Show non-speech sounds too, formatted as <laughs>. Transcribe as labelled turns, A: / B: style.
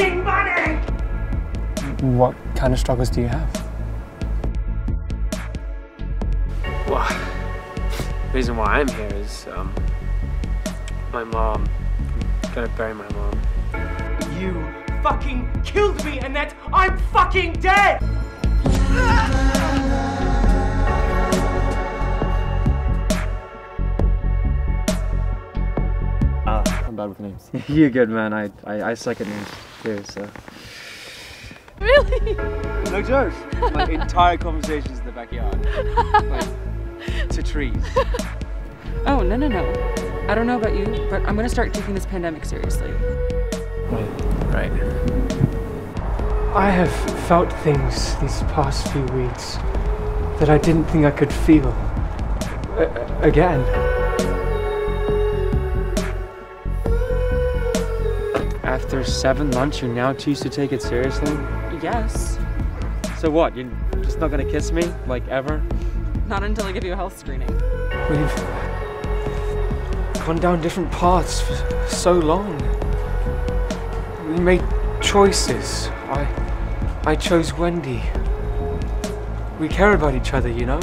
A: fucking money! What kind of struggles do you have?
B: Well, the reason why I'm here is um, my mom. I'm gonna bury my mom.
C: You fucking killed me, Annette! I'm fucking dead!
D: Bad with names. <laughs>
E: You're good, man. I, I, I suck at names too, so.
F: Really?
D: No jokes. Like entire conversations in the backyard. Like to trees.
G: Oh, no, no, no. I don't know about you, but I'm gonna start taking this pandemic seriously.
B: Right.
A: I have felt things these past few weeks that I didn't think I could feel a- again.
E: After seven months, you now choose to take it seriously?
G: Yes.
E: So what? You're just not gonna kiss me? Like ever?
G: Not until I give you a health screening.
A: We've gone down different paths for so long. We made choices. I, I chose Wendy. We care about each other, you know?